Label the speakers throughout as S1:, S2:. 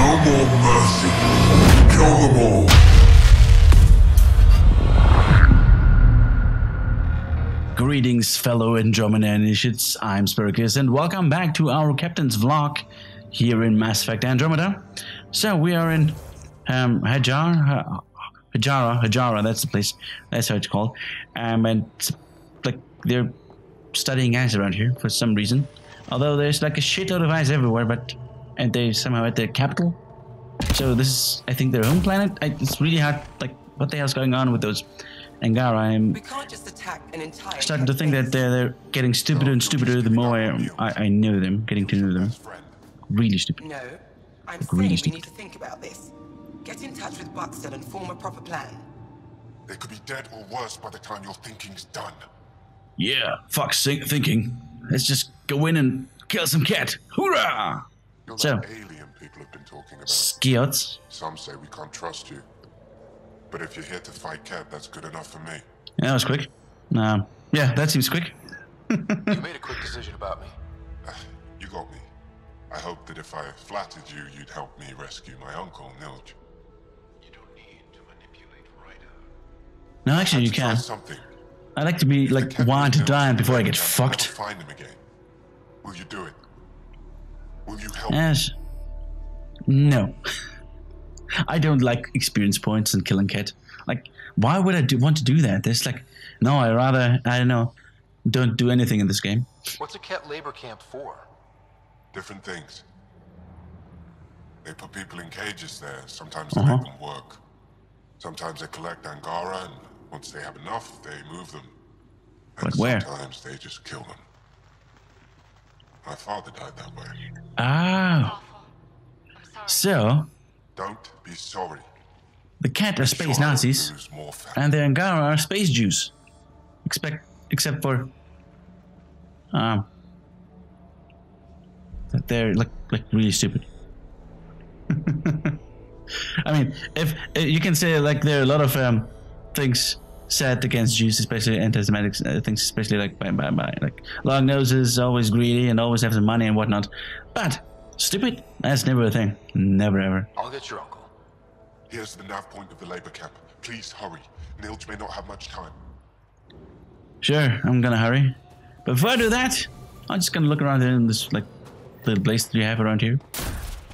S1: No more mercy. Kill them all.
S2: Greetings, fellow Andromeda initiates. I'm Sparrowcus, and welcome back to our captain's vlog here in Mass Effect Andromeda. So we are in um, Hajar, Ha- Hjara, Hjara. That's the place. That's how it's called. Um, and like they're studying ice around here for some reason. Although there's like a shitload of ice everywhere, but and they somehow at their capital. So this is, I think, their home planet. I, it's really hard. Like, what the hell's going on with those Angara? I'm
S3: We can't just attack an entire.
S2: starting to think that they're, they're getting stupider and stupider the more I, I, I know them, getting to know them. Really stupid.
S3: No, I'm
S2: Really
S3: saying we need to think about this. Get in touch with Buxton and form a proper plan.
S1: They could be dead or worse by the time your thinking's done.
S2: Yeah, fuck thinking. Let's just go in and kill some Kett. Hoorah!
S1: You're
S2: So-
S1: alien people have been talking about.
S2: Skiots.
S1: Some say we can't trust you. But if you're here to fight Kett, that's good enough for me.
S2: Yeah, that was quick. Um, yeah, that seems quick.
S4: You made a quick decision about me.
S1: You got me. I hope that if I flattered you, you'd help me rescue my uncle, Nilj.
S4: You don't need to manipulate Ryder.
S2: No, actually, you can.
S1: Something.
S2: I like to be like
S1: Kett
S2: want to die before I get fucked.
S1: Find him again. Will you do it? Will you help?
S2: Yes. No. I don't like experience points and killing Kett. Like, why would I do, want to do that? There's like, no, I rather, I don't know, don't do anything in this game.
S4: What's a Kett labor camp for?
S1: Different things. They put people in cages there. Sometimes they
S2: Uh-huh.
S1: make them work. Sometimes they collect Angara, and once they have enough, they move them. And
S2: But where?
S1: Sometimes they just kill them. My father died that way.
S2: Ah. So,
S1: Don't be sorry.
S2: the Kett are space
S1: Sure,
S2: Nazis,
S1: lose more fat.
S2: and the Angara are space Jews. Expect, except for, um, that they're like like really stupid. I mean, if you can say like there are a lot of um, things said against Jews, especially anti-Semitic uh, things, especially like by, by, by like long noses, always greedy, and always have some money and whatnot. But stupid, that's never a thing. Never ever.
S4: I'll get your uncle.
S1: Here's the nav point of the labor camp. Please hurry. Nilj may not have much time.
S2: Sure, I'm gonna hurry. But before I do that, I'm just gonna look around here in this like little place that you have around here.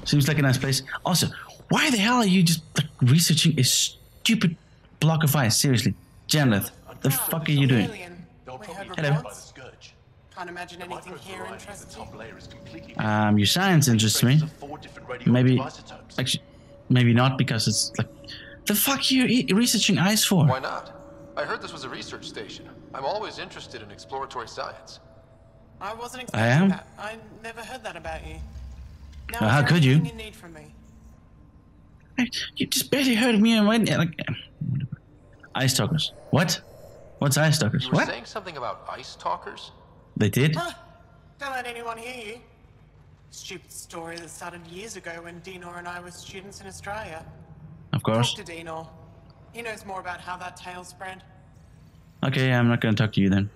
S2: Seems like a nice place. Also, why the hell are you just like, researching a stupid block of ice? Seriously, Janlith, the fuck are you doing?
S3: Alien. We heard
S2: Hello.
S3: Can't imagine anything here interests you.
S2: Um, your science interests me. Maybe, actually, maybe not because it's like, the fuck are you e- researching ice for?
S4: Why not? I heard this was a research station. I'm always interested in exploratory science.
S3: I wasn't
S2: I
S3: expecting
S2: am?
S3: that. I never heard that about you. Now,
S2: Uh, how could you?
S3: You need from me.
S2: You just barely heard me and went like, ice talkers. What? What's ice talkers?
S4: You were
S2: What?
S4: saying something about ice talkers?
S2: They did?
S3: Huh? Don't let anyone hear you. Stupid story that started years ago when Dinor and I were students in Australia.
S2: Of course.
S3: Talk to Dinor. He knows more about how that tale spread.
S2: Okay, I'm not gonna talk to you then.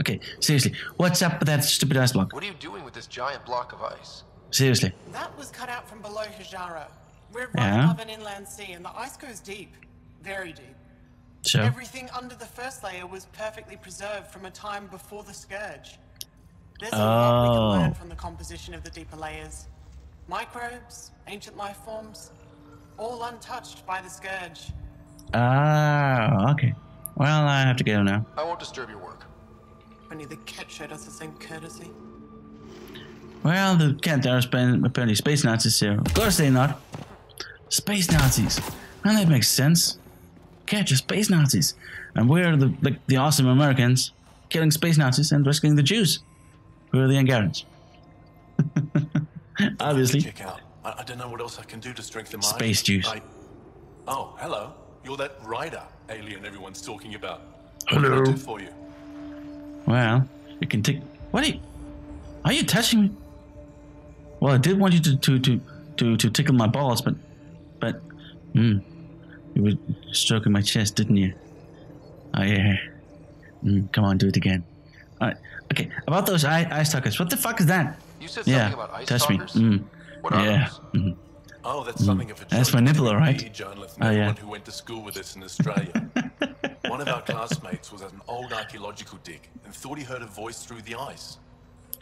S2: Okay, seriously, what's up with that stupid ice block?
S4: What are you doing with this giant block of ice?
S2: Seriously.
S3: That was cut out from below Hjara. We're right
S2: Yeah?
S3: above an inland sea, and the ice goes deep. Very deep.
S2: So,
S3: Everything under the first layer was perfectly preserved from a time before the Scourge. There's a lot we
S2: Oh.
S3: can learn from the composition of the deeper layers. Microbes, ancient life forms, all untouched by the Scourge.
S2: ah, okay. Well, I have to go now.
S4: I won't disturb your work.
S3: Only the Kett showed us the same courtesy.
S2: Well, the Kett are spa- apparently space Nazis here. Of course they're not. Space Nazis. Well, that makes sense. Catch space Nazis. And we're the, like, the awesome Americans killing space Nazis and rescuing the Jews. Who are the Angarans. Obviously.
S5: Check out. I, I don't know what else I can do to strengthen my
S2: Space juice.
S5: I... Oh, hello. You're that rider alien everyone's talking about.
S2: Hello.
S5: What can I do for you?
S2: Well, you can take. What are you? Are you touching me? Well, I did want you to to to to, to tickle my balls, but but hmm, you were stroking my chest, didn't you? Oh yeah. Mm, come on, do it again. All right. Okay. About those eye, eye stalkers. What the fuck is that?
S4: You said
S2: Yeah.
S4: something about ice
S2: touch me. Mm,
S4: What are
S2: yeah.
S4: those?
S2: mhm.
S5: Oh, that's something of a
S2: That's
S5: joke
S2: Manipula,
S5: between
S2: right?
S5: Me, journalist,
S2: Oh, yeah.
S5: everyone who went to school with us in Australia. One of our classmates was at an old archaeological dig and thought he heard a voice through the ice.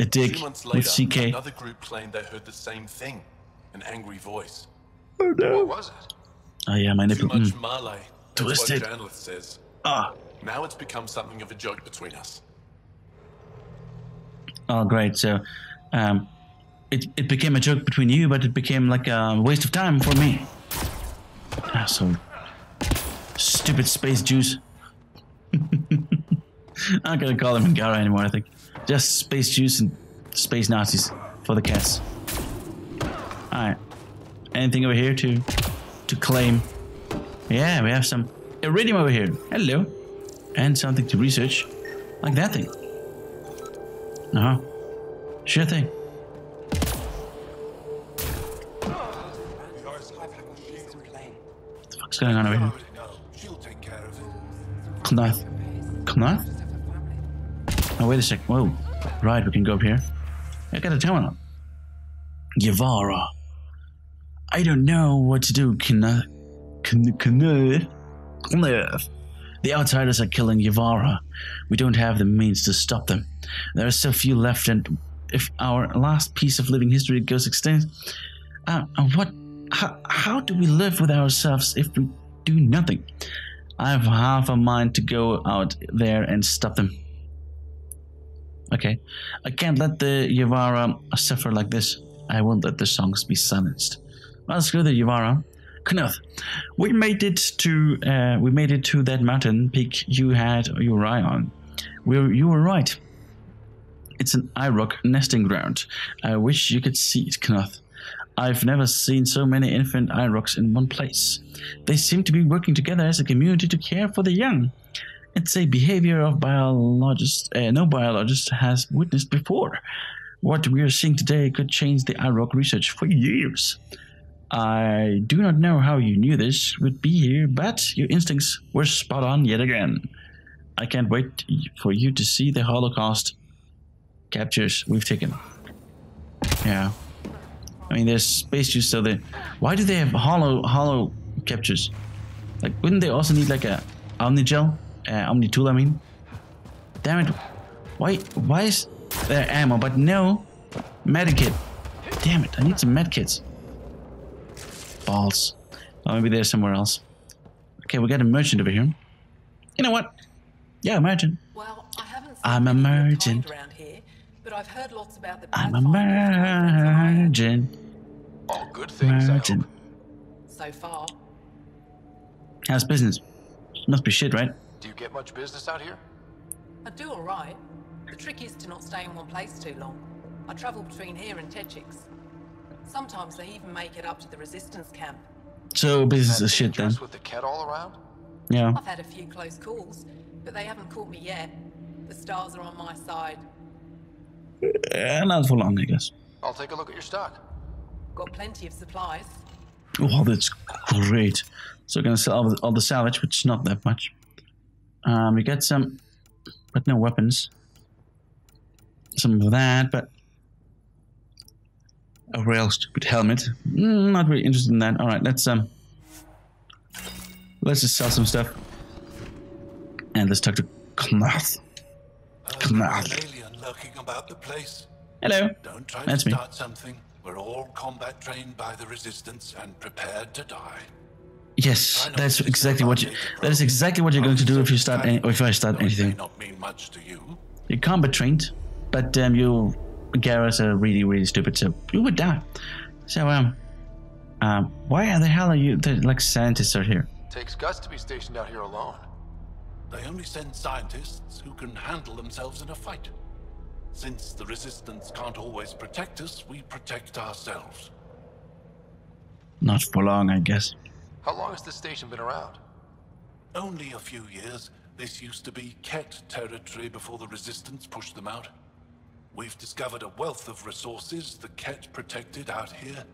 S2: A
S5: A
S2: dig
S5: few months
S2: with
S5: later,
S2: CK.
S5: another group claimed they heard the same thing, an angry voice.
S4: What was it?
S2: Oh yeah, my
S5: Too
S2: nipple.
S5: much
S2: Mm.
S5: Malay. That's
S2: Twisted.
S5: what journalist says.
S2: Ah.
S5: Now it's become something of a joke between us.
S2: Oh, great. So, um, it, it became a joke between you, but it became like a waste of time for me. Ah, so stupid space juice. I'm not gonna call them Angara anymore. I think just space juice and space Nazis for the Ketts. All right. Anything over here to to claim? Yeah, we have some iridium over here. Hello, and something to research, like that thing. Uh huh. Sure thing. What the fuck's going on over here?
S5: Of it.
S2: Knath. Knath? Oh, wait a sec. Whoa. Right, we can go up here. I got a terminal. Yavara. I don't know what to do, Knath. Knath. Knath. The outsiders are killing Yavara. We don't have the means to stop them. There are so few left, and if our last piece of living history goes extinct, uh, uh, what? How, how do we live with ourselves if we do nothing? I have half a mind to go out there and stop them. Okay, I can't let the Yavara suffer like this. I won't let the songs be silenced. Screw the Yavara. Knuth, we made it to uh, we made it to that mountain peak you had your eye on. We you were right. It's an IROC nesting ground. I wish you could see it, Knuth. I've never seen so many infant IROCs in one place. They seem to be working together as a community to care for the young. It's a behavior of biologist uh, no biologist has witnessed before. What we are seeing today could change the IROC research for years. I do not know how you knew this would be here, but your instincts were spot on yet again. I can't wait for you to see the Holocaust captures we've taken. Yeah. I mean, there's space juice, so they. Why do they have hollow hollow captures? Like, wouldn't they also need like a Omnigel, uh, Omni tool? I mean, damn it! Why why is there ammo but no medikit? Damn it! I need some medkits. Balls. Oh, maybe they're somewhere else. Okay, we got a merchant over here. You know what? Yeah, merchant.
S6: Well, I haven't seen
S2: I'm a
S6: many of your kind
S2: merchant.
S6: around here, but I've heard lots about the
S2: I'm a merchant.
S4: All good things,
S2: Merchant.
S6: so far.
S2: How's business? Must be shit, right?
S4: Do you get much business out here?
S6: I do all right. The trick is to not stay in one place too long. I travel between here and Techix. Sometimes they even make it up to the resistance camp.
S2: So business
S4: That
S2: is shit then.
S4: With the Kett all around?
S2: Yeah.
S6: I've had a few close calls, but they haven't caught me yet. The stars are on my side.
S2: Uh, not for long, I guess.
S4: I'll take a look at your stock.
S6: Got plenty of supplies.
S2: Oh, that's great. So we're gonna sell all the, all the salvage, which is not that much. Um, we got some, but no weapons. Some of that, but a real stupid helmet. Mm, not really interested in that. All right, let's um, let's just sell some stuff, and let's talk to Knath. Knath.
S7: Lurking about the place.
S2: Hello.
S7: Don't try
S2: That's
S7: to
S2: me.
S7: start something. We're all combat trained by the resistance and prepared to die.
S2: Yes, that's exactly what you. That is exactly what you're going to do if you start any, or if I start anything.
S7: Not mean much to you.
S2: You're combat trained, but um, you Garrus are really, really stupid, so you would die. So um, um, why the hell are you the, like scientists are here?
S4: Takes guts to be stationed out here alone.
S7: They only send scientists who can handle themselves in a fight. Since the resistance can't always protect us, we protect ourselves.
S2: Not for long, I guess.
S4: How long has this station been around?
S7: Only a few years. This used to be Kett territory before the resistance pushed them out. We've discovered a wealth of resources the Kett protected out here.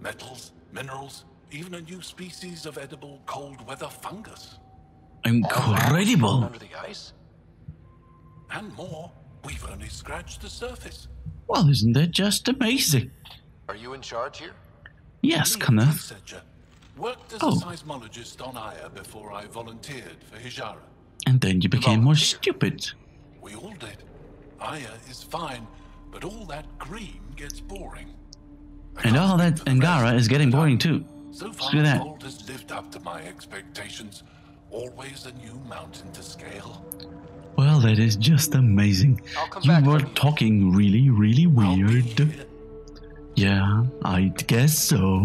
S7: Metals, minerals, even a new species of edible cold weather fungus.
S2: Incredible.
S4: Under the ice?
S7: And more. We've only scratched the surface.
S2: Well, isn't that just amazing?
S4: Are you in charge here?
S2: Yes, Connor.
S7: Worked as
S2: Oh.
S7: a seismologist on Aya before I volunteered for Hjara.
S2: And then you became more stupid.
S7: We all did. Aya is fine, but all that green gets boring. I
S2: And all that Angara is getting boring too.
S7: So far,
S2: Look at that.
S7: Voeld has lived up to my expectations. Always a new mountain to scale.
S2: Well, that is just amazing. You were
S4: for you.
S2: talking really, really weird. Yeah, I guess so.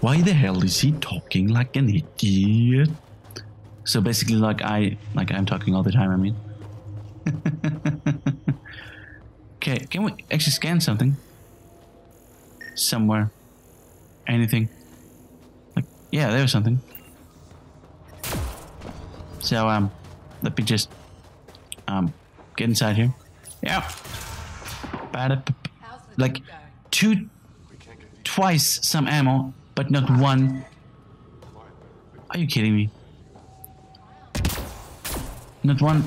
S2: Why the hell is he talking like an idiot? So basically, like I, like I'm talking all the time. I mean. okay, can we actually scan something? Somewhere, anything? Like, yeah, there was something. So um, let me just um get inside here. Yeah. Like two twice some ammo but not one are you kidding me not one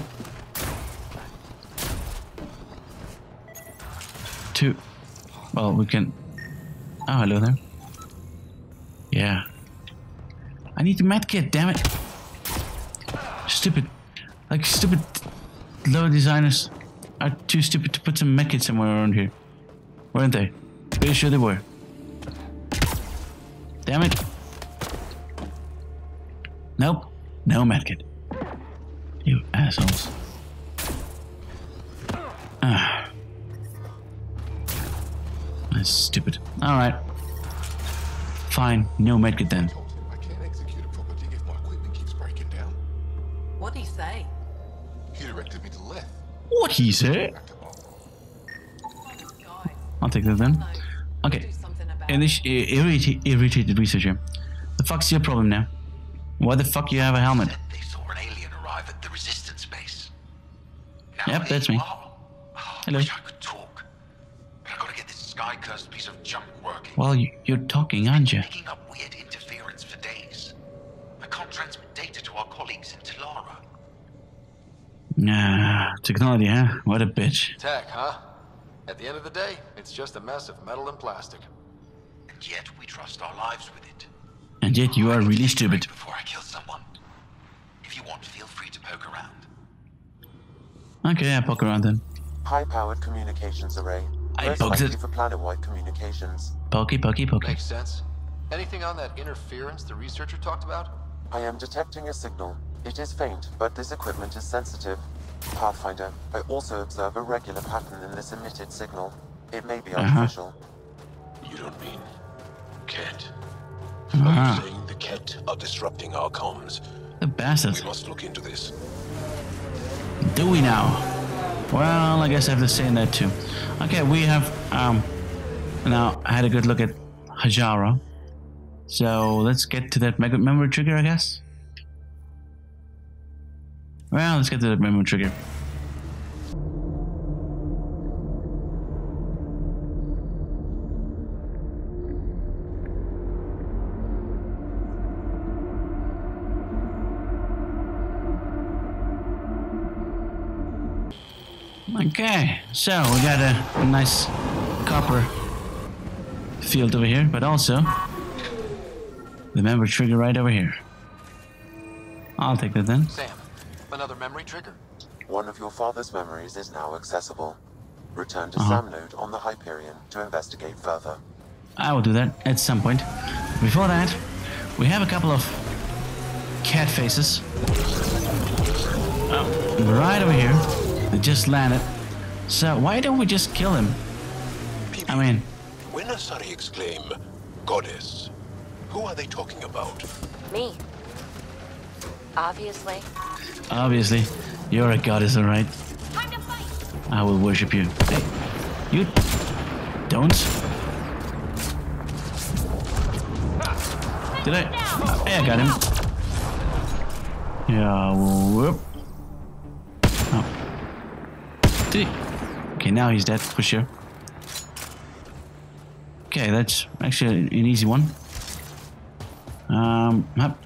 S2: well we can oh hello there yeah i need the medkit damn it stupid like stupid low designers are too stupid to put some medkit somewhere around here weren't they? Pretty sure they were. Damn it. Nope. No medkit. You assholes. Ah. That's stupid. Alright. Fine. No medkit then.
S1: I can't execute a proper dig if my equipment keeps breaking down.
S6: What'd he say?
S1: He directed me to Leth.
S2: What he said?
S1: Back to Barthol.
S6: Guys,
S2: I'll take that then. Okay.
S6: Do something
S2: And this irritated, irritated researcher. The fuck's your problem now? Why the fuck you have a helmet?
S8: They saw an alien arrive at the resistance base. Now
S2: Yep, that's me.
S8: Oh,
S2: Hello.
S8: Junk working.
S2: Well, you, you're talking, aren't you?
S8: Picking up weird interference for days. I can't transmit data to our colleagues in Talara.
S2: Nah, technology, huh? What a bitch.
S4: Tech, huh? At the end of the day, it's just a mess of metal and plastic.
S8: And yet we trust our lives with it.
S2: And yet you are really
S8: take a break
S2: stupid.
S8: Before I kill someone. If you want, feel free to poke around.
S2: Okay, I poke around then.
S9: High-powered communications array.
S2: I
S9: Most
S2: poked it.
S9: for planet-wide communications.
S2: Pokey, pokey, pokey.
S4: Makes sense. Anything on that interference the researcher talked about?
S9: I am detecting a signal. It is faint, but this equipment is sensitive. Pathfinder, I also observe a regular pattern in this emitted signal. It may be
S2: Uh-huh.
S9: artificial.
S10: You don't mean Kett?
S2: Ah.
S10: Are you saying the Kett are disrupting our comms?
S2: The bastards.
S10: We must look into this.
S2: Do we now? Well, I guess I have to say that too. Okay, we have um now had a good look at Hjara. So let's get to that memory trigger, I guess. Well, let's get to that memory trigger. Okay, so we got a nice copper field over here, but also the memory trigger right over here. I'll take that then.
S4: Sam, another memory trigger?
S9: One of your father's memories is now accessible. Return to
S2: Uh-huh.
S9: Sam node on the Hyperion to investigate further.
S2: I will do that at some point. Before that, we have a couple of Kett faces. Oh, right over here. They just landed. So why don't we just kill him? I mean,
S10: When Asari exclaim, Goddess, who are they talking about?
S11: Me. Obviously.
S2: obviously, you're a goddess, alright?
S11: Time to fight!
S2: I will worship you. Hey, you don't. Did I? Hey, I got him. Yeah, whoop. Okay, now he's dead for sure. Okay, that's actually an easy one. Um, up.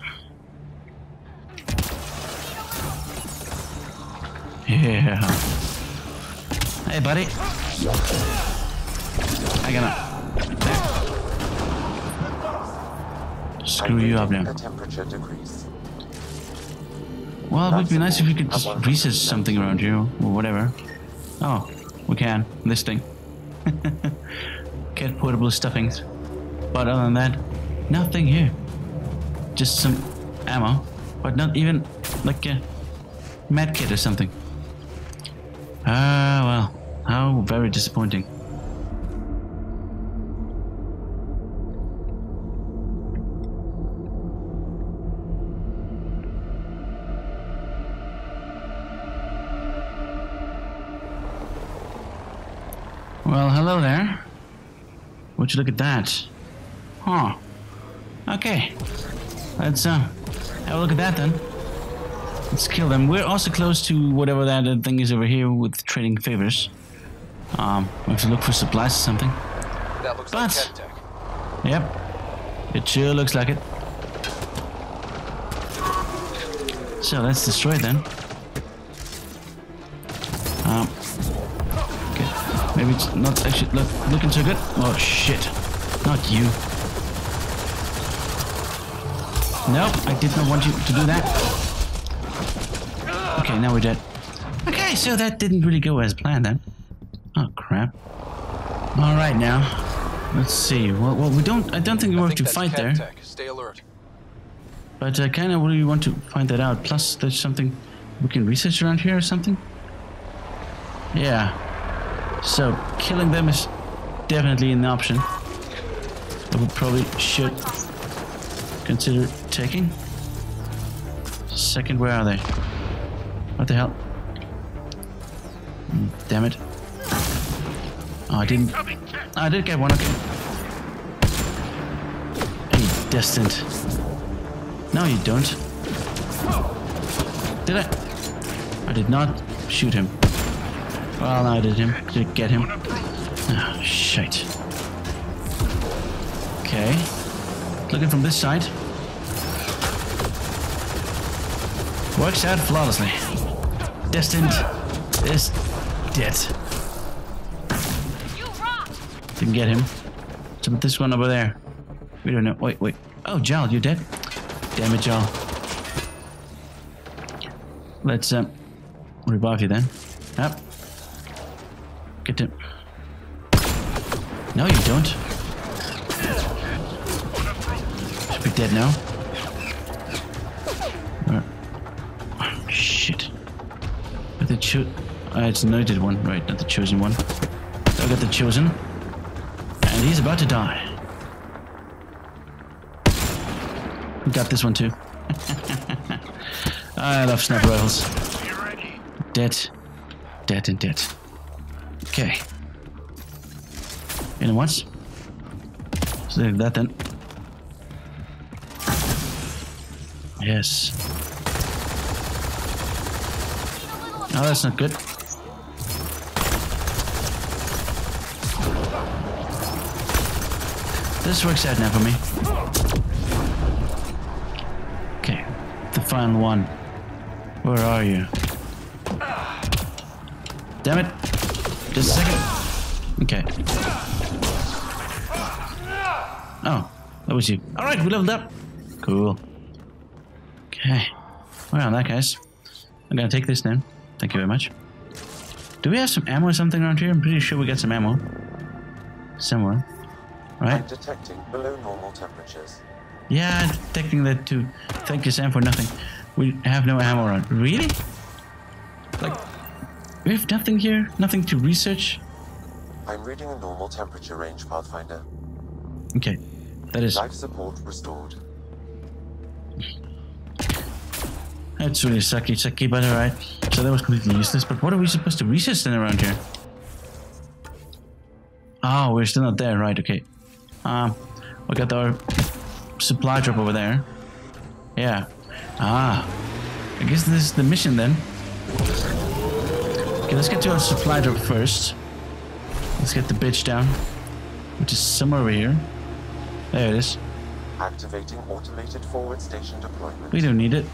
S2: Yeah. Hey, buddy. I gonna. There. screw you up now. Well, it would be nice if we could just research something around here or whatever. Oh, we can. This thing. Get portable stuffings. But other than that, nothing here. Just some ammo, but not even like a med kit or something. Ah, well, how very disappointing. Would you look at that? Huh. Okay. Let's uh, have a look at that then. Let's kill them. We're also close to whatever that uh, thing is over here with trading favors. Um, we have to look for supplies or something.
S4: That looks
S2: But-
S4: like
S2: Yep. It sure looks like it. So let's destroy it then. Um. Maybe it's not actually look, looking so good. Oh shit. Not you. Nope, I did not want you to do that. Okay, now we're dead. Okay, so that didn't really go as planned then. Oh crap. Alright now. Let's see. Well, well, we don't. I don't think we
S4: want
S2: to fight there.
S4: Tech. Stay alert.
S2: But uh, I kind of really want to find that out. Plus, there's something we can research around here or something. Yeah. So killing them is definitely an option. That we probably should consider taking. Second, where are they? What the hell? Mm, damn it. Oh, I didn't. I did get one. Okay. Hey, destined. No, you don't. Did I? I did not shoot him. Well, no, I did him. Did get him. Oh, shite. Okay. Looking from this side. Works out flawlessly. Destined is dead. Didn't get him. So this one over there. We don't know. Wait, wait. Oh, Jaal, you dead? Damn it, Jaal. Let's um, revive you then. Up. Get No, you don't. Should be dead now. Oh, shit. But the cho- uh, it's anointed one, right? Not the chosen one. I got the chosen. And he's about to die. Got this one too. I love sniper rifles. Dead. Dead and dead. Okay. Know what? Save that then. Yes. Oh, that's not good. This works out now for me. Okay, the final one. Where are you? Damn it! Just a second. Okay. Oh, that was you. All right, we leveled up. Cool. Okay. Well, in that case, I'm gonna take this then. Thank you very much. Do we have some ammo or something around here? I'm pretty sure we got some ammo. Somewhere. Right?
S9: I'm
S2: Right?
S9: detecting below normal temperatures.
S2: Yeah, detecting that too. Thank you, Sam, for nothing. We have no ammo around. Really? Like, we have nothing here? Nothing to research?
S9: I'm reading a normal temperature range, Pathfinder.
S2: Okay, that is.
S9: Life support restored.
S2: That's really sucky, sucky, but alright. So that was completely useless. But what are we supposed to research then around here? Oh, we're still not there, right? Okay. Um, we got our supply drop over there. Yeah. Ah, I guess this is the mission then. Okay, let's get to our supply drop first. Let's get the bitch down, which is somewhere over here. There it is.
S9: Activating automated forward station deployment.
S2: We don't need it.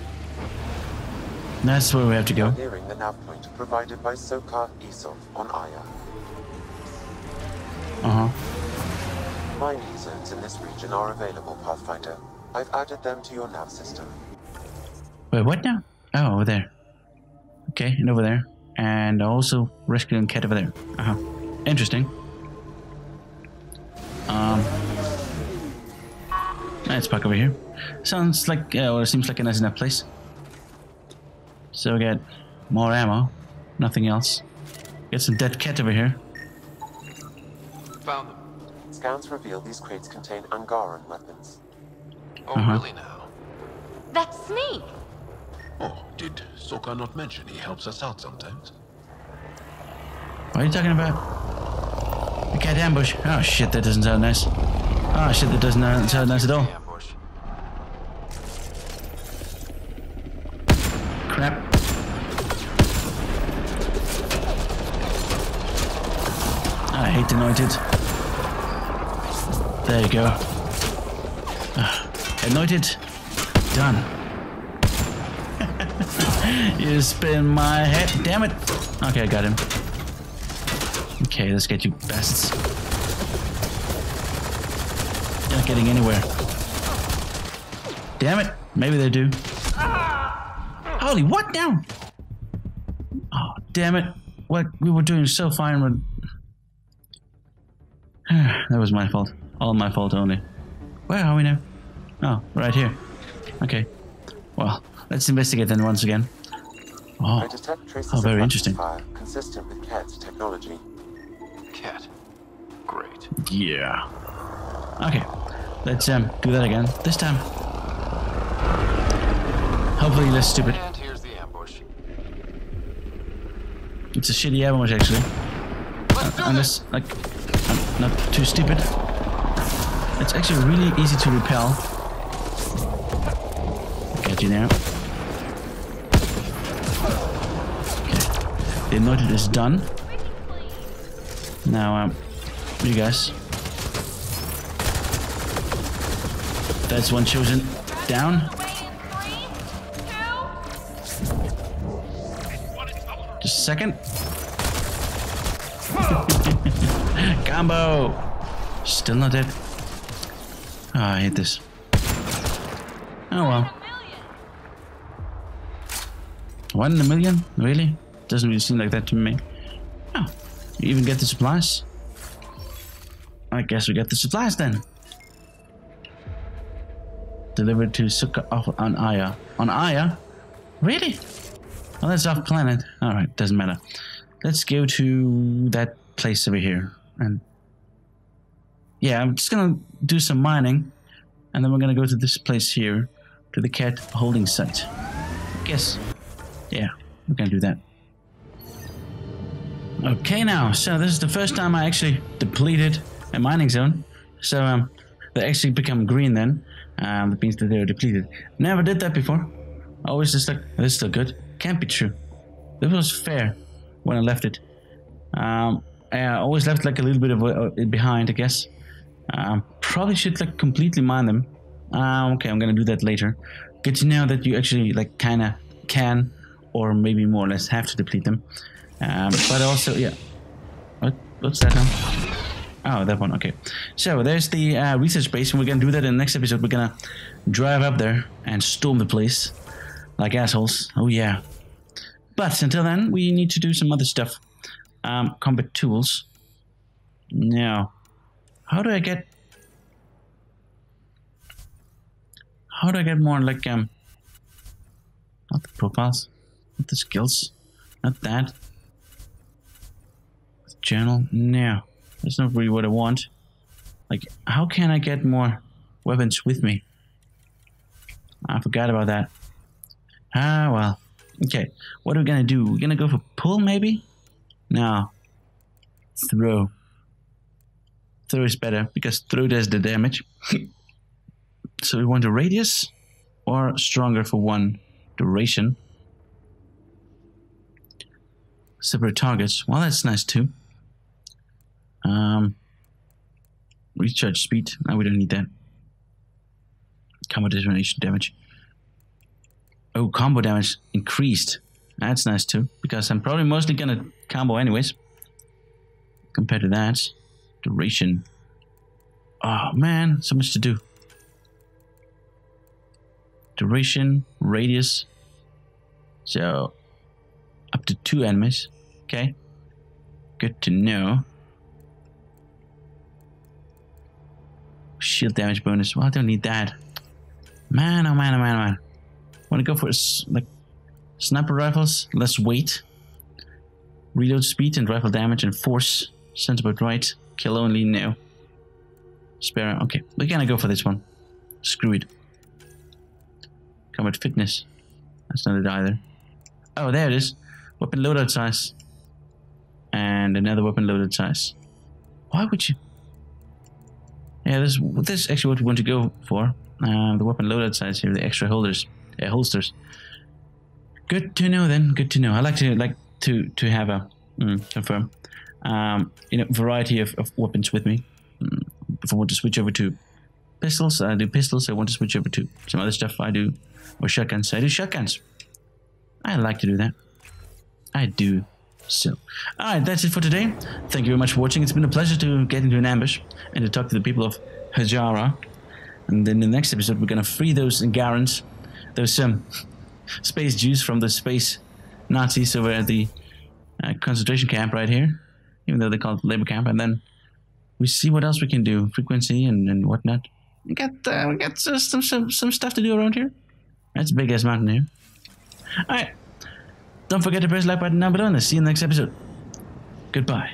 S2: That's where we have to go.
S9: nearing the nav point provided by Sokar Isov on Aya.
S2: Uh huh.
S9: Mining zones in this region are available, Pathfinder. I've added them to your nav system.
S2: Wait, what now? Oh, over there. Okay, and over there. And also rescuing Kett over there. Uh huh. Interesting. Um. Let's park over here. Sounds like, uh, or seems like a nice enough place. So we get more ammo. Nothing else. Get some dead Kett over here.
S4: Found them.
S9: Scans reveal these crates contain Angaran weapons.
S4: Oh,
S2: Uh-huh.
S4: really now?
S11: That's Snake.
S10: Oh, did Sokka not mention he helps us out sometimes?
S2: What are you talking about? A Kett ambush. Oh shit, that doesn't sound nice. Oh shit, that doesn't uh, sound nice at all.
S4: Ambush.
S2: Crap. Hate anointed. There you go. Ah, anointed. Done. you spin my head. Damn it. Okay, I got him. Okay, let's get you bastards. Not getting anywhere. Damn it. Maybe they do. Holy, what now? Oh, damn it. What? We were doing so fine when... that was my fault. All my fault only. Where are we now? Oh, right here. Okay. Well, let's investigate then once again. Oh,
S9: detect traces
S2: Oh, very
S9: of
S2: interesting.
S9: fire consistent with Kett's technology.
S4: Kett. Great.
S2: yeah. Okay, let's um do that again. This time. Hopefully less stupid.
S4: And here's the ambush.
S2: It's a shitty ambush actually.
S4: Let's do this!
S2: Unless, like, I'm not too stupid. It's actually really easy to repel. Got you now. Okay. The anointed is done. Now, um, you guys. That's one chosen down. Just a second. Combo! Still not dead. Oh, I hate this. Oh well. One in a million? Really? Doesn't really seem like that to me. Oh, you even get the supplies? I guess we get the supplies then. Delivered to off on Aya. On Aya? Really? Well, that's off planet. Alright, doesn't matter. Let's go to that place over here. And yeah, I'm just gonna do some mining. And then we're gonna go to this place here. To the Kett holding site. Guess. Yeah, we're gonna do that. Okay now, so this is the first time I actually depleted a mining zone. So um they actually become green then. Um that means that they're depleted. Never did that before. Always just like this is still good. Can't be true. This was fair when I left it. Um, I always left like a little bit of uh, it behind, I guess. Um, probably should like completely mine them. Uh, okay, I'm gonna do that later. Good to know that you actually like kind of can, or maybe more or less have to deplete them. Um, but also, yeah. What? What's that now? Oh, that one. Okay. So there's the uh, research base, and we're gonna do that in the next episode. We're gonna drive up there and storm the place like assholes. Oh yeah. But until then, we need to do some other stuff. Um, combat tools. Now, how do I get? How do I get more like um? Not the profiles, not the skills, not that. Journal. No, that's not really what I want. Like, how can I get more weapons with me? I forgot about that. Ah, well. Okay, what are we gonna do? We're gonna go for pull, maybe? No. Throw. Throw is better because through does the damage. so we want a radius or stronger for one duration. Separate targets. Well, that's nice too. Um, recharge speed. No, we don't need that. Combo detonation damage. Oh, combo damage increased. That's nice too, because I'm probably mostly gonna combo anyways. Compared to that, duration. Oh man, so much to do. duration, radius. So up to two enemies. Okay. Good to know. Shield damage bonus. Well, I don't need that. Man, oh man, oh man, oh man. Want to go for like sniper rifles? Less weight. Reload speed and rifle damage and force. Sounds about right. Kill only, no. Spare. Okay, we're gonna go for this one. Screw it. Combat fitness. That's not it either. Oh, there it is. Weapon loadout size. And another weapon loadout size. Why would you? Yeah, this this is actually what we want to go for. Um, the weapon loadout size here, the extra holders, uh, holsters. Good to know. Then, good to know. I like to like to to have a mm, confirm. Um, you know, variety of, of weapons with me. Mm, if I want to switch over to pistols, I do pistols. I want to switch over to some other stuff. I do or shotguns. I do shotguns. I like to do that. I do. So, alright, that's it for today. Thank you very much for watching. It's been a pleasure to get into an ambush and to talk to the people of Hjara. And then in the next episode, we're gonna free those Garans, those um, space Jews from the space Nazis over at the uh, concentration camp right here, even though they call it labor camp. And then we see what else we can do, frequency and, and whatnot. We got uh, we got uh, some, some some stuff to do around here. That's big ass mountain here. Alright. Don't forget to press like button down below and I'll see you in the next episode. Goodbye.